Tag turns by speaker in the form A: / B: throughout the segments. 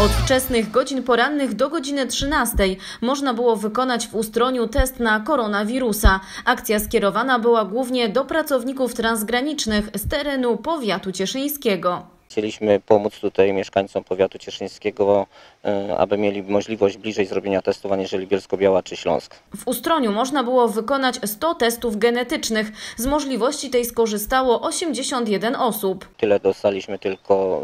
A: Od wczesnych godzin porannych do godziny 13 można było wykonać w Ustroniu test na koronawirusa. Akcja skierowana była głównie do pracowników transgranicznych z terenu powiatu cieszyńskiego.
B: Chcieliśmy pomóc tutaj mieszkańcom powiatu cieszyńskiego, e, aby mieli możliwość bliżej zrobienia testów, aniżeli Bielsko-Biała czy Śląsk.
A: W Ustroniu można było wykonać 100 testów genetycznych. Z możliwości tej skorzystało 81 osób.
B: Tyle dostaliśmy tylko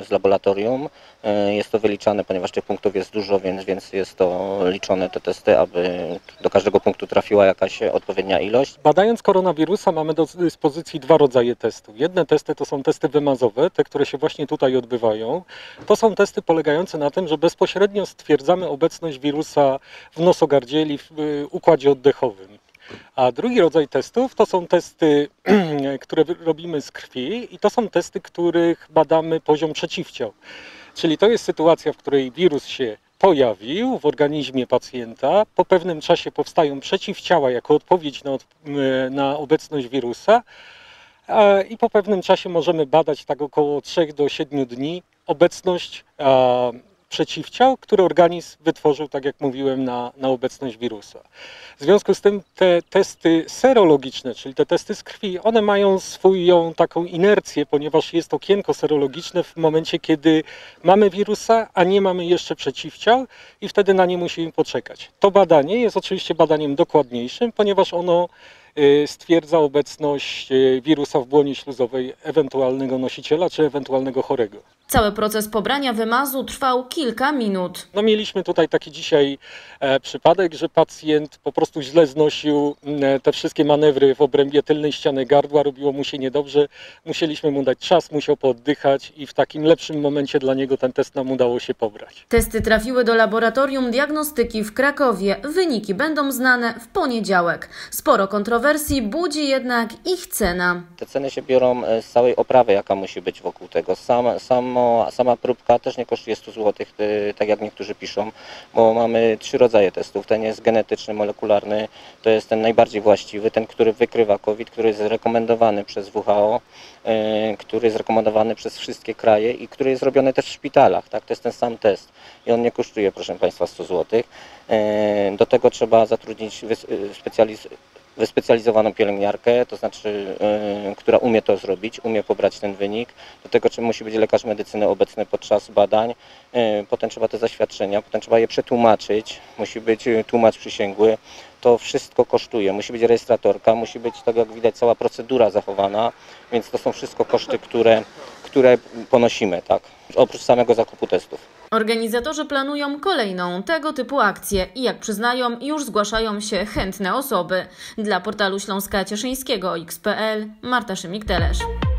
B: e, z laboratorium. E, Jest to wyliczane, ponieważ tych punktów jest dużo, więc, więc jest to liczone te testy, aby do każdego punktu trafiła jakaś odpowiednia ilość.
C: Badając koronawirusa mamy do dyspozycji dwa rodzaje testów. Jedne testy to są testy wymazowe, te, które się właśnie tutaj odbywają. To są testy polegające na tym, że bezpośrednio stwierdzamy obecność wirusa w nosogardzieli, w y, układzie oddechowym. A drugi rodzaj testów to są testy, które robimy z krwi i to są testy, których badamy poziom przeciwciał. Czyli to jest sytuacja, w której wirus się pojawił w organizmie pacjenta. Po pewnym czasie powstają przeciwciała jako odpowiedź na, na obecność wirusa. I po pewnym czasie możemy badać tak około 3 do 7 dni obecność przeciwciał, które organizm wytworzył, tak jak mówiłem, na, na obecność wirusa. W związku z tym te testy serologiczne, czyli te testy z krwi, one mają swoją taką inercję, ponieważ jest okienko serologiczne w momencie, kiedy mamy wirusa, a nie mamy jeszcze przeciwciał i wtedy na nie musimy poczekać. To badanie jest oczywiście badaniem dokładniejszym, ponieważ ono stwierdza obecność y, wirusa w błonie śluzowej ewentualnego nosiciela czy ewentualnego chorego.
A: Cały proces pobrania wymazu trwał kilka minut.
C: No mieliśmy tutaj taki dzisiaj e, przypadek, że pacjent po prostu źle znosił m, te wszystkie manewry w obrębie tylnej ściany gardła, robiło mu się niedobrze, musieliśmy mu dać czas, musiał pooddychać i w takim lepszym momencie dla niego ten test nam udało się pobrać.
A: Testy trafiły do laboratorium diagnostyki w Krakowie. Wyniki będą znane w poniedziałek. Sporo kontrowersji budzi jednak ich cena.
B: Te ceny się biorą e, z całej oprawy, jaka musi być wokół tego. Sam, samo, sama próbka też nie kosztuje 100 zł, e, tak jak niektórzy piszą, bo mamy trzy rodzaje testów. Ten jest genetyczny, molekularny, to jest ten najbardziej właściwy, ten, który wykrywa COVID, który jest rekomendowany przez WHO, e, który jest rekomendowany przez wszystkie kraje i który jest robiony też w szpitalach. Tak? To jest ten sam test i on nie kosztuje, proszę Państwa, 100 zł. E, Do tego trzeba zatrudnić specjaliz- wyspecjalizowaną pielęgniarkę, to znaczy, y, która umie to zrobić, umie pobrać ten wynik. Do tego czy musi być lekarz medycyny obecny podczas badań. Y, Potem trzeba te zaświadczenia, potem trzeba je przetłumaczyć, musi być y, tłumacz przysięgły. To wszystko kosztuje. Musi być rejestratorka, musi być, tak jak widać, cała procedura zachowana, więc to są wszystko koszty, które, które ponosimy, tak? Oprócz samego zakupu testów.
A: Organizatorzy planują kolejną tego typu akcję i jak przyznają, już zgłaszają się chętne osoby. Dla portalu Śląska Cieszyńskiego XPL Marta Szymik-Telesz.